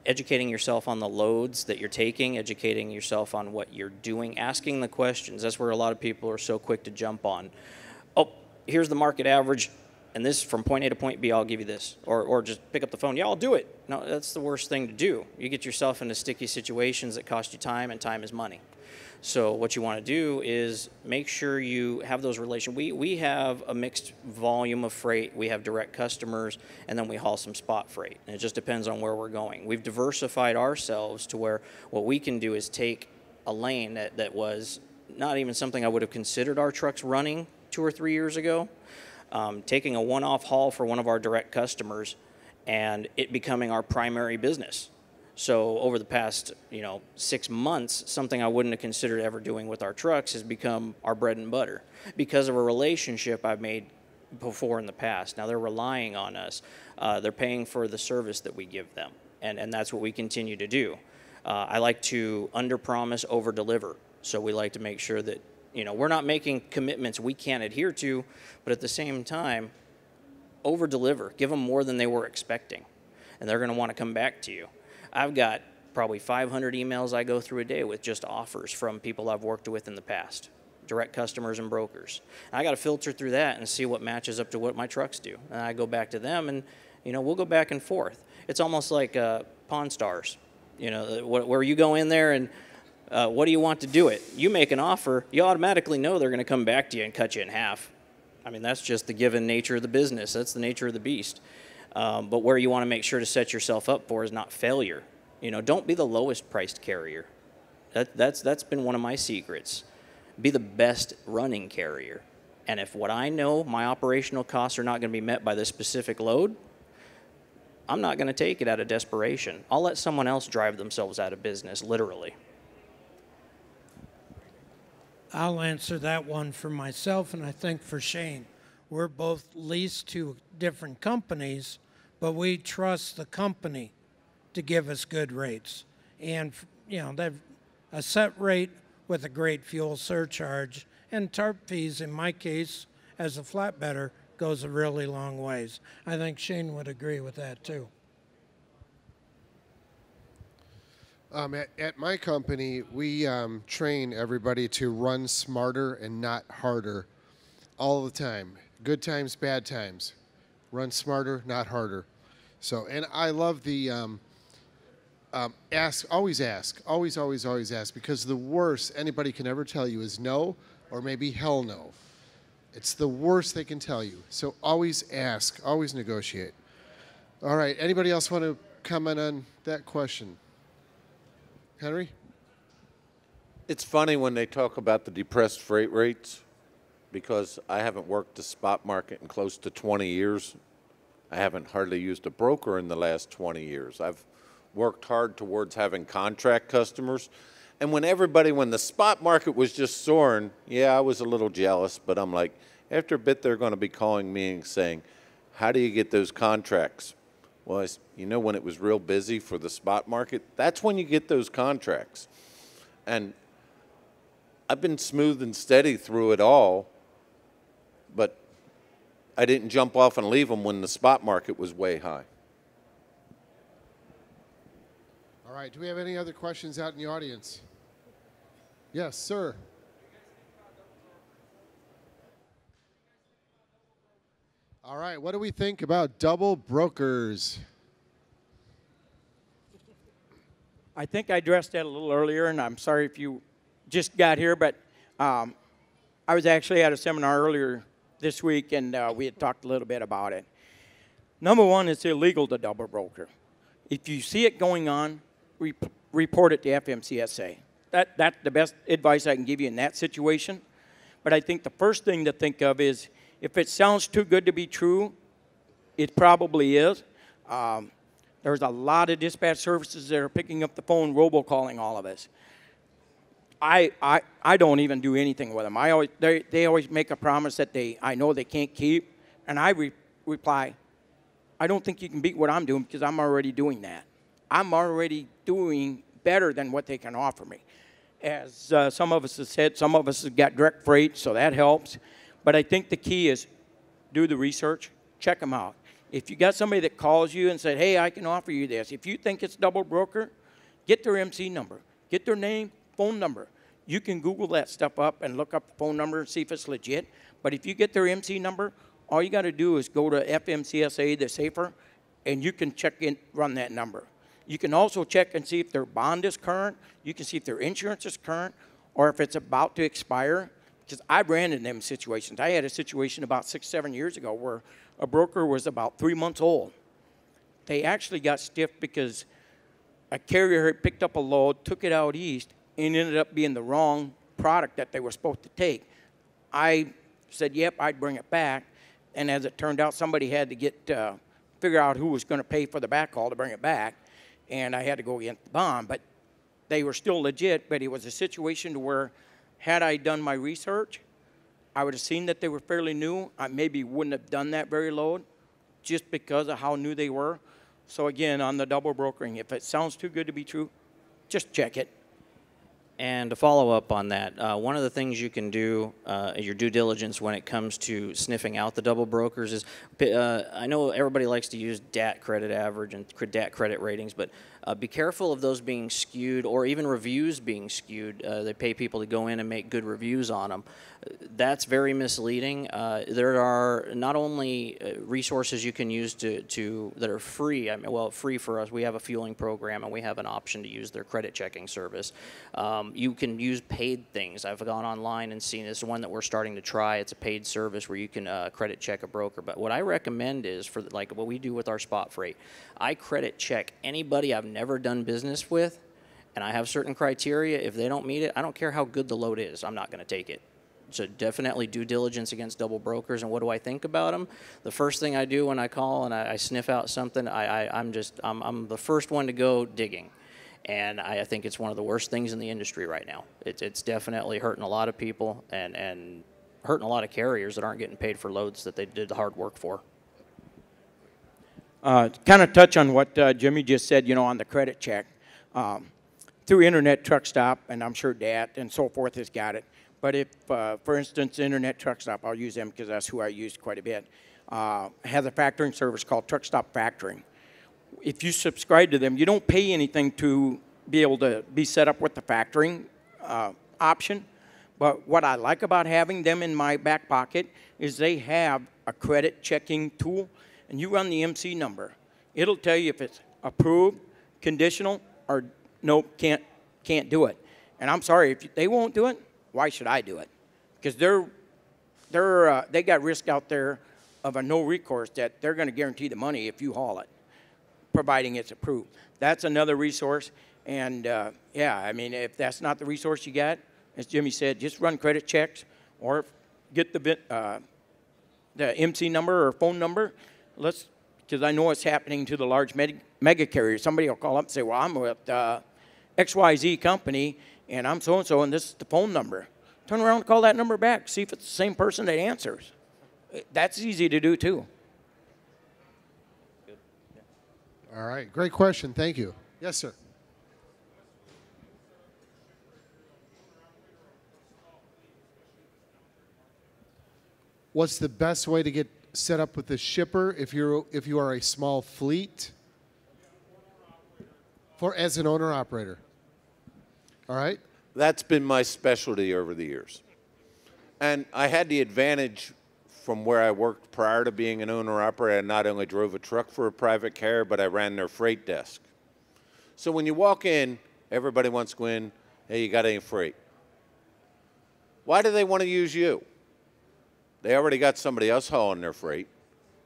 educating yourself on the loads that you're taking, educating yourself on what you're doing, asking the questions. That's where a lot of people are so quick to jump on. Oh, here's the market average and this from point A to point B, I'll give you this. Or, or just pick up the phone. Yeah, I'll do it. No, that's the worst thing to do. You get yourself into sticky situations that cost you time, and time is money. So what you want to do is make sure you have those relations. We, we have a mixed volume of freight. We have direct customers, and then we haul some spot freight. And it just depends on where we're going. We've diversified ourselves to where what we can do is take a lane that, that was not even something I would have considered our trucks running two or three years ago um, taking a one-off haul for one of our direct customers and it becoming our primary business. So over the past, you know, six months, something I wouldn't have considered ever doing with our trucks has become our bread and butter because of a relationship I've made before in the past. Now they're relying on us. Uh, they're paying for the service that we give them, and and that's what we continue to do. Uh, I like to under promise, over deliver. So we like to make sure that you know, we're not making commitments we can't adhere to, but at the same time, over deliver. Give them more than they were expecting, and they're going to want to come back to you. I've got probably 500 emails I go through a day with just offers from people I've worked with in the past, direct customers and brokers. And I got to filter through that and see what matches up to what my trucks do. And I go back to them, and you know, we'll go back and forth. It's almost like uh, Pawn Stars, you know, where you go in there and uh, what do you want to do it? You make an offer, you automatically know they're going to come back to you and cut you in half. I mean, that's just the given nature of the business. That's the nature of the beast. Um, but where you want to make sure to set yourself up for is not failure. You know, don't be the lowest priced carrier. That, that's, that's been one of my secrets. Be the best running carrier. And if what I know my operational costs are not going to be met by this specific load, I'm not going to take it out of desperation. I'll let someone else drive themselves out of business, literally. I'll answer that one for myself and I think for Shane. We're both leased to different companies, but we trust the company to give us good rates. And, you know, they've a set rate with a great fuel surcharge. And TARP fees, in my case, as a flatbedder, goes a really long ways. I think Shane would agree with that too. Um, at, at my company, we um, train everybody to run smarter and not harder all the time. Good times, bad times. Run smarter, not harder. So, and I love the um, um, ask, always ask, always, always, always ask, because the worst anybody can ever tell you is no or maybe hell no. It's the worst they can tell you. So always ask, always negotiate. All right, anybody else want to comment on that question? Henry? It's funny when they talk about the depressed freight rates because I haven't worked the spot market in close to 20 years. I haven't hardly used a broker in the last 20 years. I've worked hard towards having contract customers. And when everybody, when the spot market was just soaring, yeah, I was a little jealous, but I'm like, after a bit, they're going to be calling me and saying, How do you get those contracts? Well, you know, when it was real busy for the spot market, that's when you get those contracts. And I've been smooth and steady through it all, but I didn't jump off and leave them when the spot market was way high. All right, do we have any other questions out in the audience? Yes, sir. All right, what do we think about double brokers? I think I addressed that a little earlier, and I'm sorry if you just got here, but um, I was actually at a seminar earlier this week, and uh, we had talked a little bit about it. Number one, it's illegal to double broker. If you see it going on, rep- report it to FMCSA. That, that's the best advice I can give you in that situation. But I think the first thing to think of is if it sounds too good to be true, it probably is. Um, there's a lot of dispatch services that are picking up the phone, robocalling all of us. I, I, I don't even do anything with them. I always, they, they always make a promise that they, I know they can't keep, and I re- reply, I don't think you can beat what I'm doing because I'm already doing that. I'm already doing better than what they can offer me. As uh, some of us have said, some of us have got direct freight, so that helps. But I think the key is do the research, check them out. If you got somebody that calls you and said, "Hey, I can offer you this," if you think it's double broker, get their MC number, get their name, phone number. You can Google that stuff up and look up the phone number and see if it's legit. But if you get their MC number, all you got to do is go to FMCSA, the safer, and you can check in, run that number. You can also check and see if their bond is current. You can see if their insurance is current, or if it's about to expire. Because I ran in them situations. I had a situation about six, seven years ago where a broker was about three months old. They actually got stiffed because a carrier had picked up a load, took it out east, and ended up being the wrong product that they were supposed to take. I said, "Yep, I'd bring it back," and as it turned out, somebody had to get uh, figure out who was going to pay for the backhaul to bring it back, and I had to go against the bond. But they were still legit. But it was a situation to where, had I done my research, I would have seen that they were fairly new. I maybe wouldn't have done that very low just because of how new they were. So again, on the double brokering, if it sounds too good to be true, just check it. And to follow up on that, uh, one of the things you can do, uh, your due diligence when it comes to sniffing out the double brokers is, uh, I know everybody likes to use DAT credit average and DAT credit ratings, but uh, be careful of those being skewed or even reviews being skewed. Uh, they pay people to go in and make good reviews on them. That's very misleading. Uh, there are not only uh, resources you can use to, to that are free. I mean, well, free for us. We have a fueling program and we have an option to use their credit checking service. Um, you can use paid things. I've gone online and seen this one that we're starting to try. It's a paid service where you can uh, credit check a broker. But what I recommend is for like what we do with our spot freight. I credit check anybody I've never done business with, and I have certain criteria. If they don't meet it, I don't care how good the load is. I'm not going to take it so definitely due diligence against double brokers. And what do I think about them? The first thing I do when I call and I, I sniff out something, I, I, I'm just I'm, I'm the first one to go digging. And I, I think it's one of the worst things in the industry right now. It's, it's definitely hurting a lot of people and, and hurting a lot of carriers that aren't getting paid for loads that they did the hard work for. Uh, kind of touch on what uh, Jimmy just said, you know, on the credit check. Um, through Internet Truck Stop, and I'm sure DAT and so forth has got it. But if, uh, for instance, Internet Truck Stop, I'll use them because that's who I use quite a bit, uh, has a factoring service called Truck Stop Factoring. If you subscribe to them, you don't pay anything to be able to be set up with the factoring uh, option. But what I like about having them in my back pocket is they have a credit checking tool, and you run the MC number. It'll tell you if it's approved, conditional, or nope, can't, can't do it. And I'm sorry, if they won't do it, why should I do it? Because they're, they're, uh, they got risk out there of a no recourse that they're going to guarantee the money if you haul it, providing it's approved. That's another resource. And uh, yeah, I mean, if that's not the resource you got, as Jimmy said, just run credit checks or get the, uh, the MC number or phone number. Let's, because I know it's happening to the large mega carriers. Somebody will call up and say, well, I'm with uh, XYZ company, and I'm so and so, and this is the phone number. Turn around and call that number back. See if it's the same person that answers. That's easy to do too. All right, great question. Thank you. Yes, sir. What's the best way to get set up with the shipper if you're if you are a small fleet? For as an owner operator. All right? That's been my specialty over the years. And I had the advantage from where I worked prior to being an owner operator. I not only drove a truck for a private carrier, but I ran their freight desk. So when you walk in, everybody wants to go in, hey, you got any freight? Why do they want to use you? They already got somebody else hauling their freight.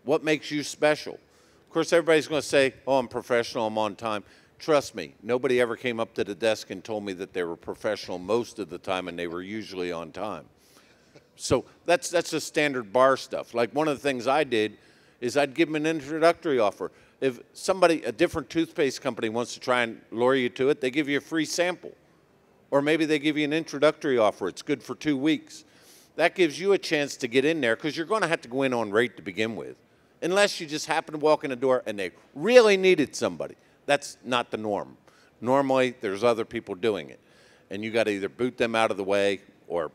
What makes you special? Of course, everybody's going to say, oh, I'm professional, I'm on time. Trust me, nobody ever came up to the desk and told me that they were professional most of the time and they were usually on time. So that's, that's just standard bar stuff. Like one of the things I did is I'd give them an introductory offer. If somebody, a different toothpaste company wants to try and lure you to it, they give you a free sample. Or maybe they give you an introductory offer. It's good for two weeks. That gives you a chance to get in there because you're going to have to go in on rate to begin with. Unless you just happen to walk in the door and they really needed somebody. That's not the norm. Normally, there's other people doing it. And you got to either boot them out of the way or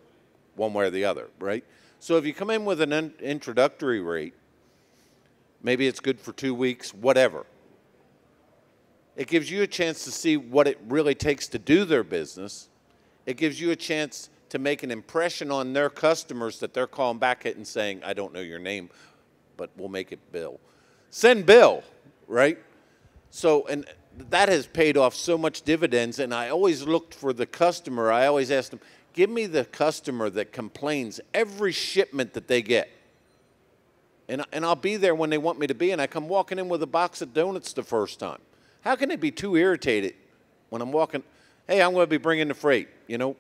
one way or the other, right? So if you come in with an in introductory rate, maybe it's good for two weeks, whatever. It gives you a chance to see what it really takes to do their business. It gives you a chance to make an impression on their customers that they're calling back at and saying, I don't know your name, but we'll make it Bill. Send Bill, right? So, and that has paid off so much dividends. And I always looked for the customer. I always asked them, give me the customer that complains every shipment that they get. And, and I'll be there when they want me to be. And I come walking in with a box of donuts the first time. How can they be too irritated when I'm walking? Hey, I'm going to be bringing the freight, you know?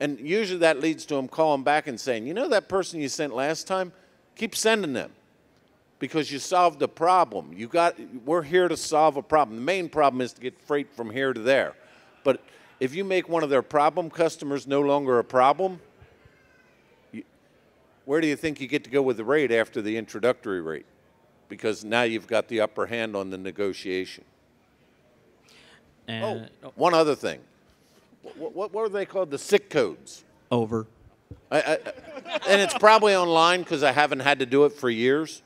And usually that leads to them calling back and saying, you know that person you sent last time? Keep sending them because you solved the problem. You got, we're here to solve a problem. The main problem is to get freight from here to there. But if you make one of their problem customers no longer a problem, you, where do you think you get to go with the rate after the introductory rate? Because now you've got the upper hand on the negotiation. And, oh, one other thing. What, what, what are they called? The SIC codes. Over. I, I, and it's probably online because I haven't had to do it for years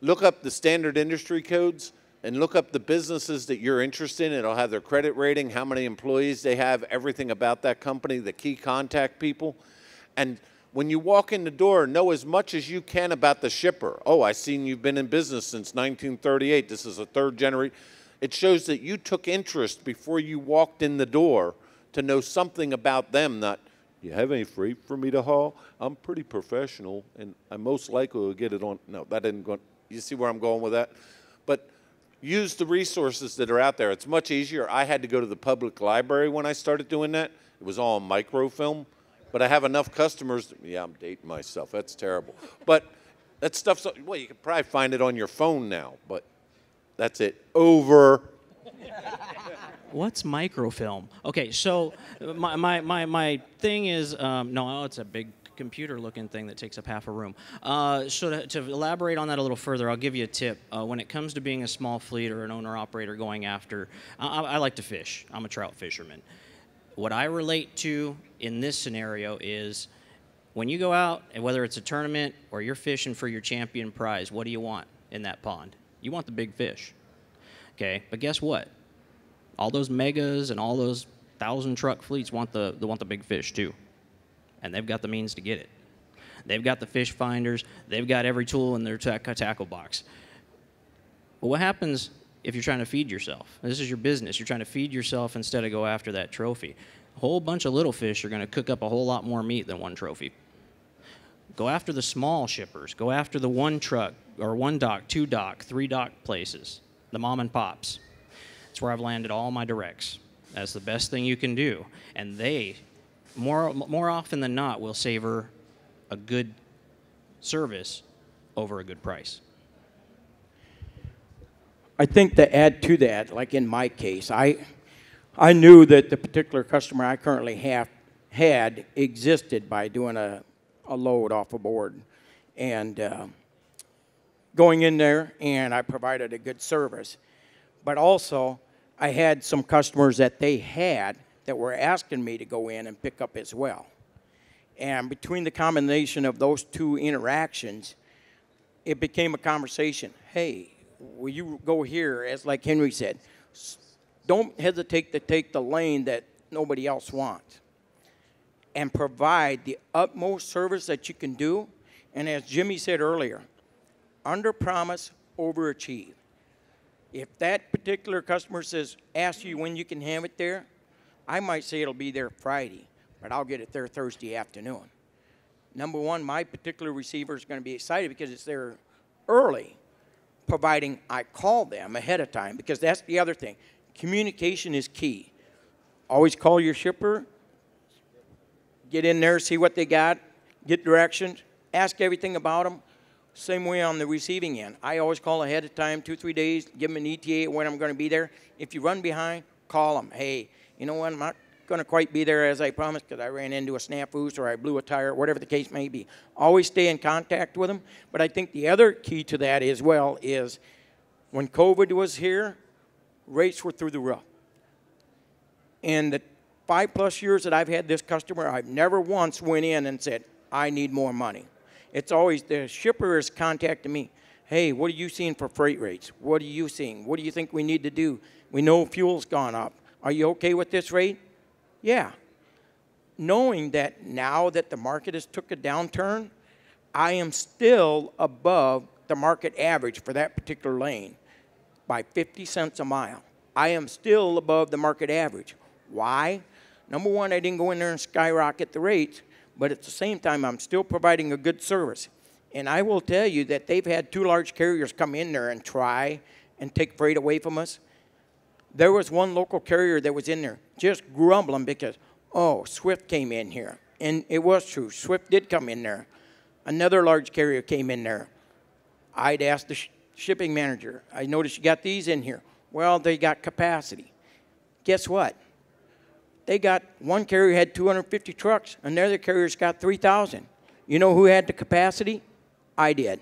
look up the standard industry codes and look up the businesses that you're interested in. It'll have their credit rating, how many employees they have, everything about that company, the key contact people. And when you walk in the door, know as much as you can about the shipper. Oh, I seen you've been in business since 1938. This is a third generation. It shows that you took interest before you walked in the door to know something about them, not you have any freight for me to haul? I'm pretty professional, and I most likely will get it on. No, that didn't go. You see where I'm going with that? But use the resources that are out there. It's much easier. I had to go to the public library when I started doing that. It was all microfilm. but I have enough customers. Yeah, I'm dating myself. That's terrible. But that stuff's well, you can probably find it on your phone now. But that's it. Over. What's microfilm? Okay, so my, my, my, my thing is um, no, it's a big computer looking thing that takes up half a room. Uh, so to, to, elaborate on that a little further, I'll give you a tip. Uh, when it comes to being a small fleet or an owner operator going after, I, I like to fish. I'm a trout fisherman. What I relate to in this scenario is when you go out, and whether it's a tournament or you're fishing for your champion prize, what do you want in that pond? You want the big fish. Okay, but guess what? all those megas and all those thousand truck fleets want the, they want the big fish too. And they've got the means to get it. They've got the fish finders, they've got every tool in their tackle box. But what happens if you're trying to feed yourself? This is your business. You're trying to feed yourself instead of go after that trophy. A whole bunch of little fish are going to cook up a whole lot more meat than one trophy. Go after the small shippers. Go after the one truck or one dock, two dock, three dock places, the mom and pops. That's where I've landed all my directs. That's the best thing you can do. And they, more, more often than not, will savor a good service over a good price. I think to add to that, like in my case, I, I knew that the particular customer I currently have had existed by doing a, a load off a board. And uh, going in there, and I provided a good service. But also, I had some customers that they had that were asking me to go in and pick up as well. And between the combination of those two interactions, it became a conversation. Hey, will you go here? As like Henry said, don't hesitate to take the lane that nobody else wants and provide the utmost service that you can do. And as Jimmy said earlier, under promise, overachieve. If that particular customer says, ask you when you can have it there, I might say it'll be there Friday, but I'll get it there Thursday afternoon. Number one, my particular receiver is going to be excited because it's there early, providing I call them ahead of time, because that's the other thing. Communication is key. Always call your shipper, get in there, see what they got, get directions, ask everything about them, same way on the receiving end. I always call ahead of time, two, three days, give them an ETA when I'm going to be there. If you run behind, call them. Hey, you know what? I'm not going to quite be there as I promised because I ran into a snafu or I blew a tire, whatever the case may be. Always stay in contact with them. But I think the other key to that as well is when COVID was here, rates were through the roof. In the five plus years that I've had this customer, I've never once went in and said, I need more money. It's always the shipper is contacting me. Hey, what are you seeing for freight rates? What are you seeing? What do you think we need to do? We know fuel's gone up. Are you okay with this rate? Yeah. Knowing that now that the market has took a downturn, I am still above the market average for that particular lane by 50 cents a mile. I am still above the market average. Why? Number one, I didn't go in there and skyrocket the rates but at the same time, I'm still providing a good service. And I will tell you that they've had two large carriers come in there and try and take freight away from us. There was one local carrier that was in there just grumbling because, oh, Swift came in here. And it was true. Swift did come in there. Another large carrier came in there. I'd asked the sh- shipping manager, I noticed you got these in here. Well, they got capacity. Guess what? They got one carrier had 250 trucks, another carrier's got 3,000. You know who had the capacity? I did.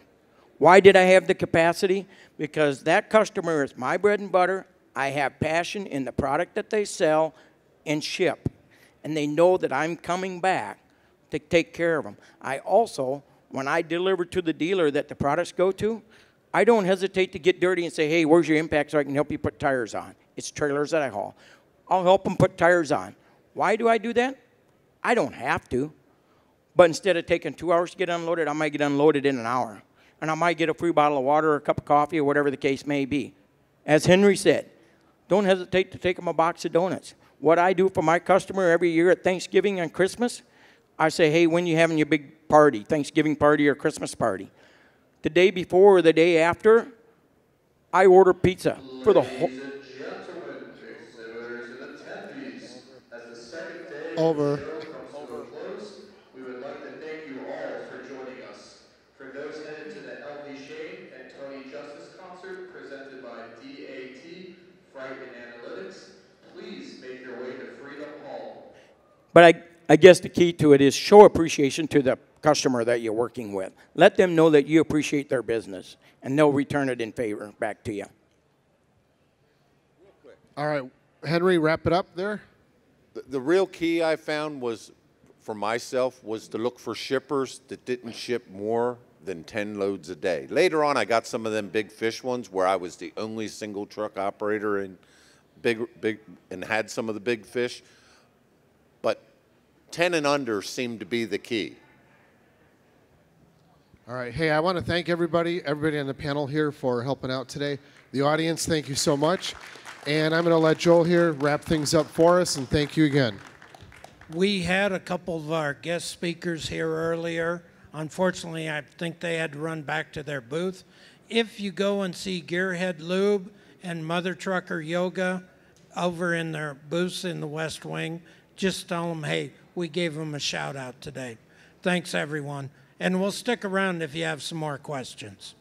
Why did I have the capacity? Because that customer is my bread and butter. I have passion in the product that they sell and ship. And they know that I'm coming back to take care of them. I also, when I deliver to the dealer that the products go to, I don't hesitate to get dirty and say, hey, where's your impact so I can help you put tires on? It's trailers that I haul. I'll help them put tires on. Why do I do that? I don't have to. But instead of taking two hours to get unloaded, I might get unloaded in an hour. And I might get a free bottle of water or a cup of coffee or whatever the case may be. As Henry said, don't hesitate to take them a box of donuts. What I do for my customer every year at Thanksgiving and Christmas, I say, hey, when you having your big party, Thanksgiving party or Christmas party? The day before or the day after, I order pizza for the whole Over. We would like to thank you all for joining us. For those to the Shade and Tony Justice concert presented by DAT, and Analytics, please make your way to Freedom Hall. But I, I guess the key to it is show appreciation to the customer that you're working with. Let them know that you appreciate their business, and they'll return it in favor back to you. All right, Henry, wrap it up there. The, real key I found was, for myself, was to look for shippers that didn't ship more than 10 loads a day. Later on, I got some of them big fish ones where I was the only single truck operator in big, big, and had some of the big fish. But 10 and under seemed to be the key. All right. Hey, I want to thank everybody, everybody on the panel here for helping out today. The audience, thank you so much. And I'm going to let Joel here wrap things up for us, and thank you again. We had a couple of our guest speakers here earlier. Unfortunately, I think they had to run back to their booth. If you go and see Gearhead Lube and Mother Trucker Yoga over in their booths in the West Wing, just tell them, hey, we gave them a shout out today. Thanks, everyone. And we'll stick around if you have some more questions.